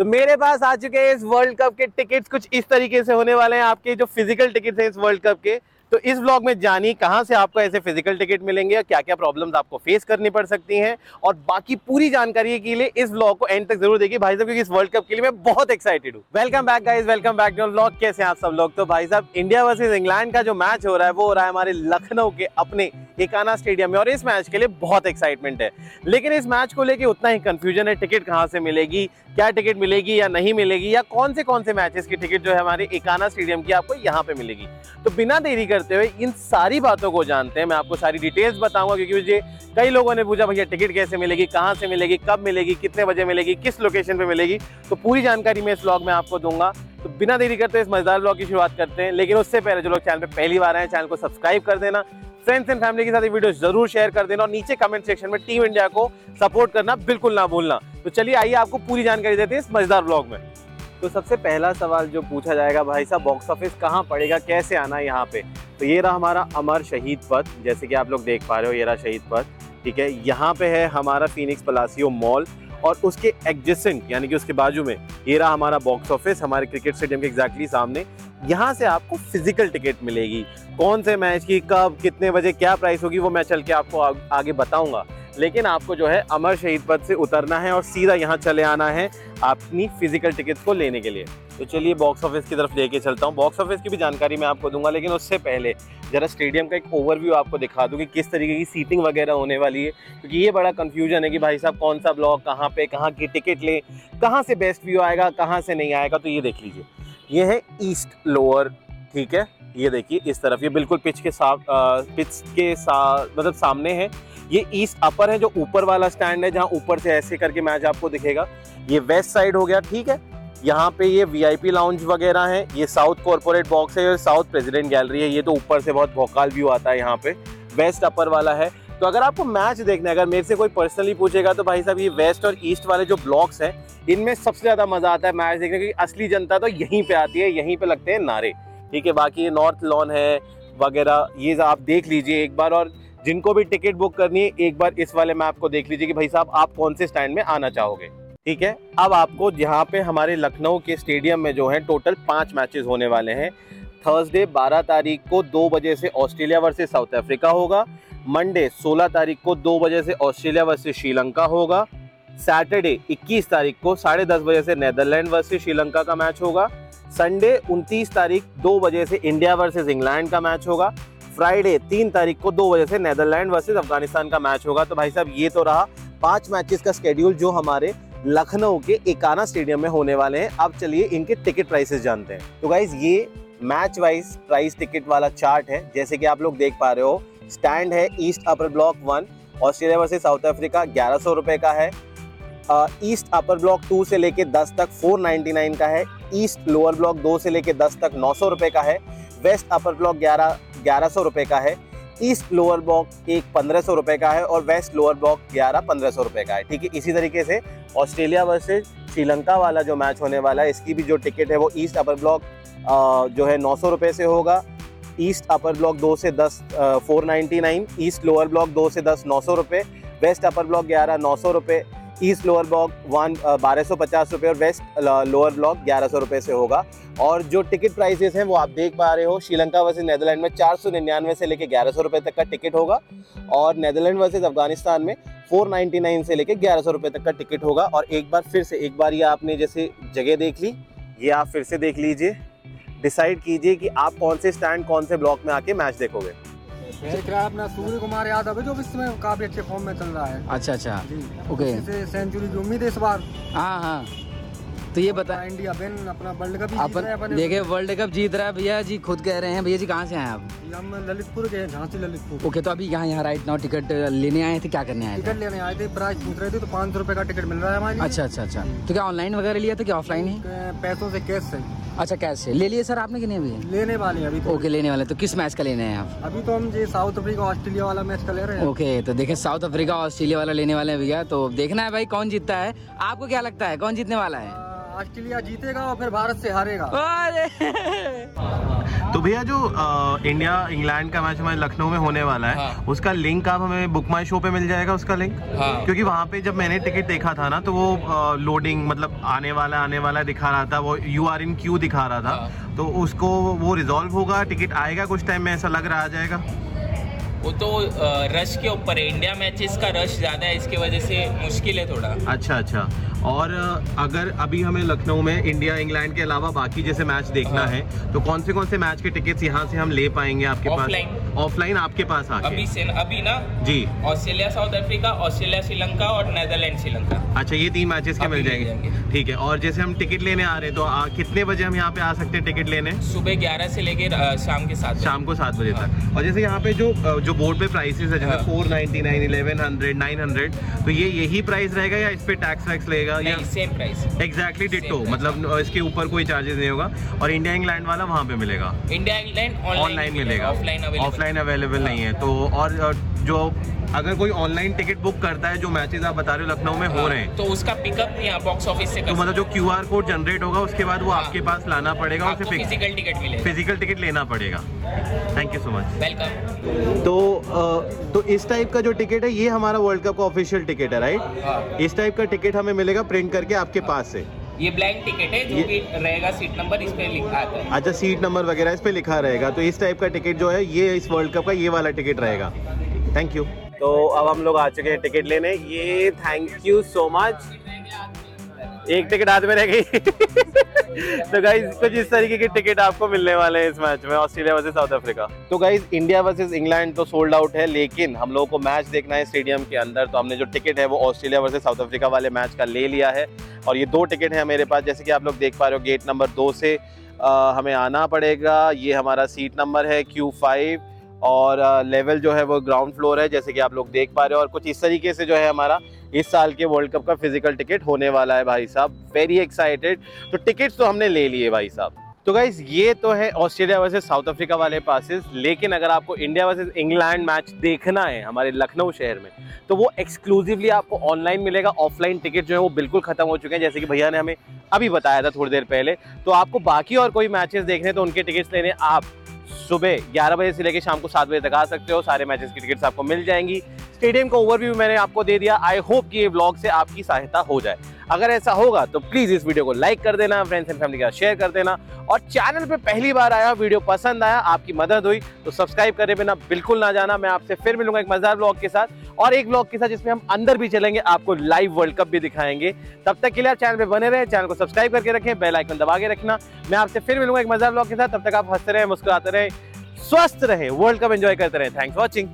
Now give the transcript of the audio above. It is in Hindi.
तो मेरे पास आ चुके हैं इस वर्ल्ड कप के टिकट्स कुछ इस तरीके से होने वाले हैं आपके जो फ़िज़िकल टिकट्स हैं इस वर्ल्ड कप के। तो इस ब्लॉग में जानिए कहाँ से आपको ऐसे फ़िज़िकल टिकट मिलेंगे और क्या क्या प्रॉब्लम्स आपको फेस करनी पड़ सकती हैं। और बाकी पूरी जानकारी के लिए इस ब्लॉग को एंड तक ज़रूर देखिए। भाई साहब, क्योंकि इस वर्ल्ड कप के लिए मैं बहुत एक्साइटेड हूँ। Welcome back guys welcome back to blog कैसे आप सब लोग? तो भाई साहब इंडिया वर्सेज इंग्लैंड का जो मैच हो रहा है, वो हो रहा है हमारे लखनऊ के अपने एकाना स्टेडियम में। और इस मैच के लिए बहुत एक्साइटमेंट है। लेकिन इस मैच को लेकर उतना ही कंफ्यूजन है टिकट कहाँ से मिलेगी, क्या टिकट मिलेगी या नहीं मिलेगी, या कौन से कौन से मैचेस की टिकट जो है हमारे एकाना स्टेडियम की आपको यहाँ पे मिलेगी। तो बिना देरी करते हुए इन सारी बातों को जानते हैं। मैं आपको सारी डिटेल्स बताऊँगा, क्योंकि मुझे कई लोगों ने पूछा, भैया टिकट कैसे मिलेगी, कहाँ से मिलेगी, कब मिलेगी, कितने बजे मिलेगी, किस लोकेशन पे मिलेगी? तो पूरी जानकारी मैं इस ब्लॉग में आपको दूँगा। तो बिना देरी करते इस मज़ेदार ब्लॉग की शुरुआत करते हैं, लेकिन उससे पहले जो लोग चैनल पे पहली बार आए चैनल को सब्सक्राइब कर देना। फ्रेंड्स एंड फैमिली के साथ ये वीडियो ज़रूर शेयर कर देना और नीचे कमेंट सेक्शन में टीम इंडिया को सपोर्ट करना बिल्कुल ना भूलना। तो चलिए, आइए आपको पूरी जानकारी देते हैं इस मज़ेदार ब्लॉग में। तो सबसे पहला सवाल जो पूछा जाएगा, भाई साहब बॉक्स ऑफ़िस कहाँ पड़ेगा, कैसे आना है यहाँ पे? तो ये रहा हमारा अमर शहीद पथ, जैसे कि आप लोग देख पा रहे हो, ये रहा शहीद पथ, ठीक है? यहाँ पे है हमारा फिनिक्स पलासियो मॉल और उसके एडजेसेंट यानी कि उसके बाजू में, ये रहा हमारा बॉक्स ऑफ़िस हमारे क्रिकेट स्टेडियम के एग्जैक्टली सामने। यहाँ से आपको फ़िज़िकल टिकट मिलेगी। कौन से मैच की, कब, कितने बजे, क्या प्राइस होगी, वो मैं चल के आपको आगे बताऊँगा। लेकिन आपको जो है अमर शहीद पद से उतरना है और सीधा यहाँ चले आना है अपनी फ़िज़िकल टिकट को लेने के लिए। तो चलिए बॉक्स ऑफ़िस की तरफ़ लेके चलता हूँ। बॉक्स ऑफ़िस की भी जानकारी मैं आपको दूँगा, लेकिन उससे पहले जरा स्टेडियम का एक ओवरव्यू आपको दिखा दूँ कि किस तरीके की सीटिंग वगैरह होने वाली है, क्योंकि ये बड़ा कन्फ्यूज़न है कि भाई साहब कौन सा ब्लॉक कहाँ पे, कहाँ की टिकट ले, कहाँ से बेस्ट व्यू आएगा, कहाँ से नहीं आएगा तो ये देख लीजिए। ये है ईस्ट लोअर ठीक है? ये देखिए इस तरफ़, ये बिल्कुल पिच के साथ पिच के साथ मतलब सामने है। ये ईस्ट अपर है, जो ऊपर वाला स्टैंड है, जहाँ ऊपर से ऐसे करके मैच आपको दिखेगा। ये वेस्ट साइड हो गया, ठीक है? यहाँ पे ये वीआईपी लाउंज वगैरह है, ये साउथ कॉर्पोरेट बॉक्स है साउथ प्रेसिडेंट गैलरी है, ये तो ऊपर से बहुत भोकाल व्यू आता है यहाँ पे वेस्ट अपर वाला है। तो अगर आपको मैच देखना है, अगर मेरे से कोई पर्सनली पूछेगा तो भाई साहब ये वेस्ट और ईस्ट वाले जो ब्लॉक्स हैं, इनमें सबसे ज़्यादा मज़ा आता है मैच देखने की असली जनता तो यहीं पे आती है, यहीं पे लगते हैं नारे। ठीक है, बाकी ये नॉर्थ लॉन है, वगैरह, ये आप देख लीजिए एक बार, और जिनको भी टिकट बुक करनी है, एक बार इस वाले मैप को देख लीजिए कि भाई साहब आप कौन से स्टैंड में आना चाहोगे। ठीक है? अब आपको यहाँ पे हमारे लखनऊ के स्टेडियम में जो है टोटल पाँच मैचेस होने वाले हैं। थर्सडे 12 तारीख को दो बजे से ऑस्ट्रेलिया वर्सेस साउथ अफ्रीका होगा। मंडे 16 तारीख को दो बजे से ऑस्ट्रेलिया वर्सेस श्रीलंका होगा। सैटरडे 21 तारीख को साढ़े दस बजे से नेदरलैंड वर्सेस श्रीलंका का मैच होगा। संडे 29 तारीख दो बजे से इंडिया वर्सेस इंग्लैंड का मैच होगा। फ्राइडे तीन तारीख को दो बजे से नेदरलैंड वर्सेस अफ़गानिस्तान का मैच होगा। तो भाई साहब, ये तो रहा पाँच मैचेस का स्केड्यूल जो हमारे लखनऊ के एकाना स्टेडियम में होने वाले हैं। अब चलिए इनके टिकट प्राइसेस जानते हैं। तो गाइज़ ये मैच वाइज प्राइस टिकट वाला चार्ट है। जैसे कि आप लोग देख पा रहे हो स्टैंड है east upper block one Australia versus South Africa ग्यारह सौ रुपए का है। ईस्ट अपर ब्लॉक टू से लेके दस तक फोर नाइन्टी नाइन का है। ईस्ट लोअर ब्लॉक दो से लेके दस तक नौ सौ रुपए का है। वेस्ट अपर ब्लॉक ग्यारह ग्यारह सौ रुपए का है। ईस्ट लोअर ब्लॉक एक पंद्रह सौ रुपये का है और वेस्ट लोअर ब्लॉक ग्यारह पंद्रह सौ रुपये का है। ठीक है, इसी तरीके से ऑस्ट्रेलिया वर्सेज श्रीलंका वाला जो मैच होने वाला है, इसकी भी जो टिकट है वो ईस्ट अपर ब्लॉक जो है नौ सौ रुपये से होगा। ईस्ट अपर ब्लॉक दो से दस four ninety nine east lower block दो से दस, नौ सौ रुपये वेस्ट अपर ब्लॉक ग्यारह, नौ सौ रुपये ईस्ट लोअर ब्लॉक, वन बारह सौ पचास रुपये और वेस्ट लोअर ब्लॉक ग्यारह सौ रुपये से होगा। और जो टिकट प्राइसेस हैं वो आप देख पा रहे हो, श्रीलंका वर्सेज नेदरलैंड में चार सौ निन्यानवे से लेकर ग्यारह सौ रुपये तक का टिकट होगा और नेदरलैंड वर्सेज अफ़गानिस्तान में फोर नाइन्टी नाइन से लेकर ग्यारह सौ रुपये तक का टिकट होगा। और एक बार फिर से, एक बार ये आपने जैसे जगह देख ली, ये आप फिर से देख लीजिए। डिसाइड कीजिए कि आप कौन से स्टैंड, कौन से ब्लॉक में आके मैच देखोगे। देख रहा है अपना सूर्य कुमार यादव है जो इस समय काफ़ी अच्छे फॉर्म में चल रहा है। अच्छा अच्छा। ओके। सेंचुरी की उम्मीद है इस बार। हाँ हाँ। तो ये बता इंडिया बेन अपना वर्ल्ड कप अपन देखे वर्ल्ड कप जीत रहा है भैया जी खुद कह रहे हैं भैया जी कहाँ से आए आप? हम ललितपुर के झांसी ललितपुर। ओके तो अभी यहाँ यहाँ राइट नाउ टिकट लेने आए थे क्या करने आए टिकट लेने आए थे प्राइस पूछ रहे थे तो पाँच सौ रुपए का टिकट मिल रहा है हमारे अच्छा अच्छा अच्छा। तो क्या ऑनलाइन वगैरह लिया था क्या ऑफलाइन ही? पैसों से कैश से अच्छा कैसे ले लिए सर आपने कि नहीं अभी? लेने वाले अभी तो। ओके लेने वाले तो किस मैच का लेने हैं आप? अभी तो हम जी साउथ अफ्रीका ऑस्ट्रेलिया वाला मैच का ले रहे हैं। ओके तो देखे साउथ अफ्रीका ऑस्ट्रेलिया वाला लेने वाले हैं भैया। तो देखना है भाई कौन जीतता है। आपको क्या लगता है? कौन जीतने वाला है? ऑस्ट्रेलिया जीतेगा और फिर भारत से हारेगा। तो भैया जो अ, इंडिया इंग्लैंड का मैच हमारे लखनऊ में होने वाला है हाँ। उसका लिंक आप हमें बुक माई शो पे मिल जाएगा उसका लिंक? हाँ। क्योंकि वहाँ पे जब मैंने टिकट देखा था ना तो वो आ, लोडिंग मतलब आने वाला आने वाला दिखा रहा था वो यू आर इन क्यू दिखा रहा था। हाँ। तो उसको वो रिजॉल्व होगा टिकट आएगा कुछ टाइम में ऐसा लग रहा आ जाएगा? वो तो रश के ऊपर है। इंडिया मैचेस का रश ज़्यादा है इसकी वजह से मुश्किल है थोड़ा। अच्छा अच्छा। और अगर अभी हमें लखनऊ में इंडिया इंग्लैंड के अलावा बाकी जैसे मैच देखना हाँ। है तो कौन से कौन से मैच के टिकट्स यहाँ से हम ले पाएँगे आपके Offline। पास ऑफलाइन आपके पास आके। अभी से अभी ना? जी। Australia South Africa Australia Sri Lanka और नेदरलैंड श्रीलंका अच्छा ये तीन मैचेस के मिल जाएँगे। ठीक है और जैसे हम टिकट लेने आ रहे हैं तो आ, कितने बजे हम यहाँ पे आ सकते हैं टिकट लेने? सुबह 11 से लेके अ, शाम के सात शाम को सात बजे तक। और जैसे यहाँ पे जो जो बोर्ड पे प्राइसेस है जैसे हाँ। Four ninety nine eleven hundred nine hundred तो ये यही प्राइस रहेगा या इस पे टैक्स वैक्स लगेगा? या नहीं सेम प्राइस एग्जैक्टली डिटो मतलब इसके ऊपर कोई चार्जेस नहीं होगा और इंडिया इंग्लैंड वाला वहाँ पे मिलेगा। इंडिया इंग्लैंड ऑनलाइन मिलेगा ऑफलाइन ऑफलाइन अवेलेबल नहीं है। तो और जो अगर कोई ऑनलाइन टिकट बुक करता है जो मैचेस आप बता रहे हो लखनऊ में हो रहे हैं तो उसका पिकअप यहाँ बॉक्स ऑफ़िस से तो मतलब जो क्यू आर कोड जनरेट होगा उसके बाद वो हाँ। आपके पास लाना पड़ेगा उसे फ़िज़िकल टिकट मिलेगा। फ़िज़िकल टिकट लेना पड़ेगा। Thank you so much welcome तो तो इस टाइप का जो टिकट है ये हमारा वर्ल्ड कप का ऑफिशियल टिकट है राइट हाँ। इस टाइप का टिकट हमें मिलेगा प्रिंट करके आपके पास से। ये ब्लैंक टिकट है जो कि रहेगा सीट नंबर इस पे लिखा आता है। अच्छा सीट नंबर वगैरह इस पे लिखा रहेगा। तो इस टाइप का टिकट जो है ये इस वर्ल्ड कप का ये वाला टिकट रहेगा। थैंक यू तो अब हम लोग आ चुके हैं टिकट लेने। ये थैंक यू सो मच एक टिकट हाथ में रह गई। तो गाइज़ कुछ इस तरीके की टिकट आपको मिलने वाले हैं इस मैच में ऑस्ट्रेलिया वर्सेज साउथ अफ्रीका तो गाइज़ इंडिया वर्सेज इंग्लैंड तो सोल्ड आउट है लेकिन हम लोगों को मैच देखना है स्टेडियम के अंदर। तो हमने जो टिकट है वो ऑस्ट्रेलिया वर्सेज साउथ अफ्रीका वाले मैच का ले लिया है। और ये दो टिकट है मेरे पास जैसे कि आप लोग देख पा रहे हो गेट नंबर दो से अ, हमें आना पड़ेगा। ये हमारा सीट नंबर है क्यू फाइव और लेवल जो है वो ग्राउंड फ्लोर है, जैसे कि आप लोग देख पा रहे हो। और कुछ इस तरीके से जो है हमारा इस साल के वर्ल्ड कप का फ़िज़िकल टिकट होने वाला है भाई साहब। वेरी एक्साइटेड तो टिकट्स तो हमने ले लिए भाई साहब। तो गाइज़ ये तो है ऑस्ट्रेलिया वर्सेज साउथ अफ्रीका वाले पासेस लेकिन अगर आपको इंडिया वर्सेज इंग्लैंड मैच देखना है हमारे लखनऊ शहर में तो वो एक्सक्लूसिवली आपको ऑनलाइन मिलेगा। ऑफलाइन टिकट जो है वो बिल्कुल खत्म हो चुके हैं। जैसे कि भैया ने हमें अभी बताया था थोड़ी देर पहले। तो आपको बाकी और कोई मैचेस देखने तो उनके टिकट्स लेने आप सुबह 11 बजे से लेकर शाम को 7 बजे तक आ सकते हो। सारे मैचेस की टिकट्स आपको मिल जाएँगी। स्टेडियम का ओवरव्यू मैंने आपको दे दिया। आई होप कि ये ब्लॉग से आपकी सहायता हो जाए। अगर ऐसा होगा तो प्लीज़ इस वीडियो को लाइक कर देना फ्रेंड्स एंड फैमिली के साथ शेयर कर देना। और चैनल पे पहली बार आया वीडियो पसंद आया, आपकी मदद हुई तो सब्सक्राइब करे बिना बिल्कुल ना जाना। मैं आपसे फिर मिलूँगा एक मज़ेदार ब्लॉग के साथ। और एक ब्लॉग के साथ जिसमें हम अंदर भी चलेंगे, आपको लाइव वर्ल्ड कप भी दिखाएँगे। तब तक के लिए चैनल पे बने रहे चैनल को सब्सक्राइब करके रखें बेल आइकन दबा के रखना। मैं आपसे फिर मिलूँगा एक मज़ेदार ब्लॉग के साथ। तब तक आप हँसते रहे, मुस्कुराते रहे स्वस्थ रहे वर्ल्ड कप एंजॉय करते रहे। Thanks watching